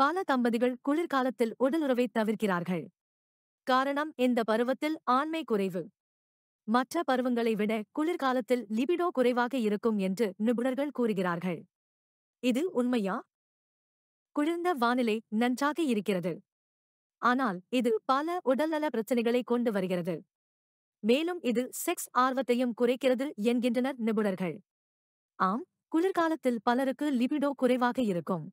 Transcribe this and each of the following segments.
பல தம்பதிகள் குளிர்காலத்தில் உடலுறவை தவிர்க்கிறார்கள். காரணம் இந்த பருவத்தில் ஆண்மை குறைவு. மற்ற பருவங்களை விட குளிர்காலத்தில் லிபிடோ குறைவாக இருக்கும் என்று நிபுணர்கள் கூறுகிறார்கள். இது உண்மையா? குளிர்ந்த வானிலை நன்றாக இருக்கிறது. ஆனால் இது பல உடல்நல பிரச்சனைகளை கொண்டு வருகிறது. மேலும் இது செக்ஸ் ஆர்வத்தையும் குறைக்கிறது என்கின்றனர் நிபுணர்கள். ஆம் குளிர்காலத்தில் பலருக்கு லிபிடோ குறைவாக இருக்கும்.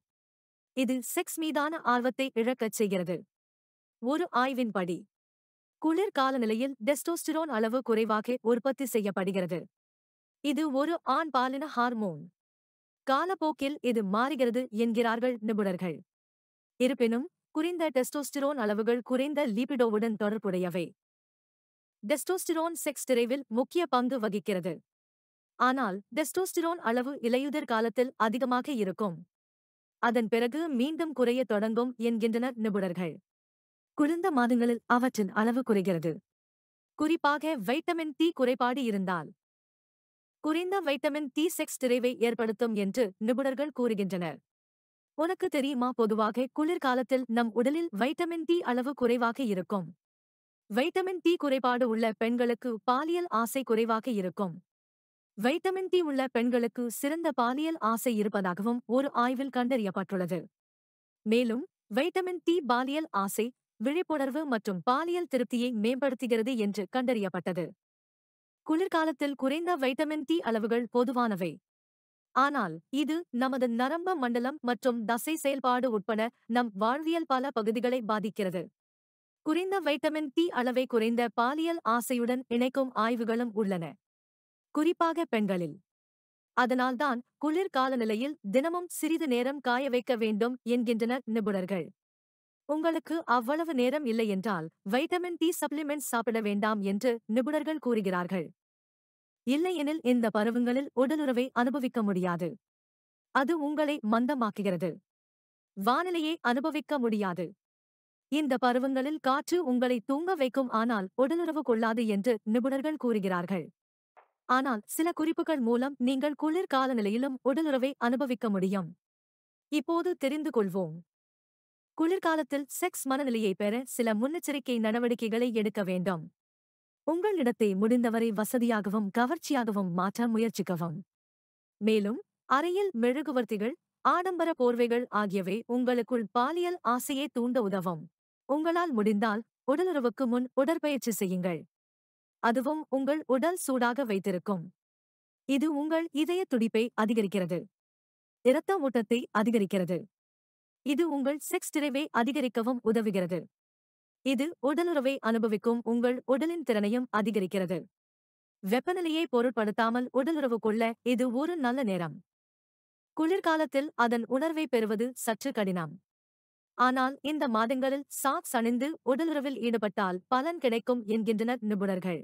இது செக்ஸ் மீதான ஆர்வத்தை இழக்கச் செய்கிறது. ஒரு ஆய்வின்படி குளிர் காலநிலையில் டெஸ்டோஸ்டிரோன் அளவு குறைவாக உற்பத்தி செய்யப்படுகிறது. இது ஒரு ஆண் பாலின ஹார்மோன். காலப்போக்கில் இது மாறுகிறது என்கிறார்கள் நிபுணர்கள். இருப்பினும் குறைந்த டெஸ்டோஸ்டிரோன் அளவுகள் குறைந்த லிபிடோவுடன் தொடர்புடையவை. டெஸ்டோஸ்டிரோன் செக்ஸ் டிரைவில் முக்கிய பங்கு வகிக்கிறது. ஆனால் டெஸ்டோஸ்டிரோன் அளவு இலையுதிர் காலத்தில் அதிகமாக இருக்கும். அதன் பிறகு மீண்டும் குறையத் தொடங்கும் என்கின்றனர் நிபுணர்கள். குளிர்ந்த மாதங்களில் அவற்றின் அளவு குறைகிறது. குறிப்பாக வைட்டமின் டி குறைபாடு இருந்தால். குறைந்த வைட்டமின் டி செக்ஸ் நிறைவை ஏற்படுத்தும் என்று நிபுணர்கள் கூறுகின்றனர். உனக்கு தெரியுமா பொதுவாக குளிர்காலத்தில் நம் உடலில் வைட்டமின் டி அளவு குறைவாக இருக்கும். வைட்டமின் டி குறைபாடு உள்ள பெண்களுக்கு பாலியல் ஆசை குறைவாக இருக்கும். வைட்டமின் டி உள்ள பெண்களுக்கு சிறந்த பாலியல் ஆசை இருப்பதாகவும் ஒரு ஆய்வில் கண்டறியப்பட்டுள்ளது. மேலும் வைட்டமின் டி பாலியல் ஆசை விழிப்புணர்வு மற்றும் பாலியல் திருப்தியை மேம்படுத்துகிறது என்று கண்டறியப்பட்டது. குளிர்காலத்தில் குறைந்த வைட்டமின் டி அளவுகள் பொதுவானவை. ஆனால் இது நமது நரம்ப மண்டலம் மற்றும் தசை செயல்பாடு உட்பட நம் வாழ்வியல் பல பகுதிகளை பாதிக்கிறது. குறைந்த வைட்டமின் டி அளவை குறைந்த பாலியல் ஆசையுடன் இணைக்கும் ஆய்வுகளும் உள்ளன. குறிப்பாக பெண்களில். அதனால்தான் குளிர் காலநிலையில் தினமும் சிறிது நேரம் காய வைக்க வேண்டும் என்கின்றனர் நிபுணர்கள். உங்களுக்கு அவ்வளவு நேரம் இல்லை என்றால் வைட்டமின் டி சப்ளிமெண்ட் சாப்பிட வேண்டாம் என்று நிபுணர்கள் கூறுகிறார்கள். இல்லையெனில் இந்த பருவங்களில் உடலுறவை அனுபவிக்க முடியாது. அது உங்களை மந்தமாக்குகிறது. வானிலையை அனுபவிக்க முடியாது. இந்த பருவங்களில் காற்று உங்களை தூங்க வைக்கும் ஆனால் உடலுறவு கொள்ளாது என்று நிபுணர்கள் கூறுகிறார்கள். ஆனால் சில குறிப்புகள் மூலம் நீங்கள் குளிர் காலநிலையிலும் உடலுறவை அனுபவிக்க முடியும். இப்போது தெரிந்து கொள்வோம். குளிர்காலத்தில் செக்ஸ் மனநிலையை பெற சில முன்னெச்சரிக்கை நடவடிக்கைகளை எடுக்க வேண்டும். உங்கள் இடத்தை முடிந்தவரை வசதியாகவும் கவர்ச்சியாகவும் மாற்ற முயற்சிக்கவும். மேலும் அறையில் மெழுகுவர்த்திகள் ஆடம்பர போர்வைகள் ஆகியவை உங்களுக்குள் பாலியல் ஆசையை தூண்ட உதவும். உங்களால் முடிந்தால் உடலுறவுக்கு முன் உடற்பயிற்சி செய்யுங்கள். அதுவும் உங்கள் உடல் சூடாக வைத்திருக்கும். இது உங்கள் இதய துடிப்பை அதிகரிக்கிறது. இரத்த ஓட்டத்தை அதிகரிக்கிறது. இது உங்கள் செக்ஸ் டிரைவை அதிகரிக்கவும் உதவுகிறது. இது உடலுறவை அனுபவிக்கும் உங்கள் உடலின் திறனையும் அதிகரிக்கிறது. வெப்பநிலையை பொருட்படுத்தாமல் உடலுறவு கொள்ள இது ஒரு நல்ல நேரம். குளிர்காலத்தில் அதன் உணர்வை பெறுவது சற்று கடினம். ஆனால் இந்த மாதங்களில் சாக்ஸ் அணிந்து உடலுறவில் ஈடுபட்டால் பலன் கிடைக்கும் என்கின்றனர் நிபுணர்கள்.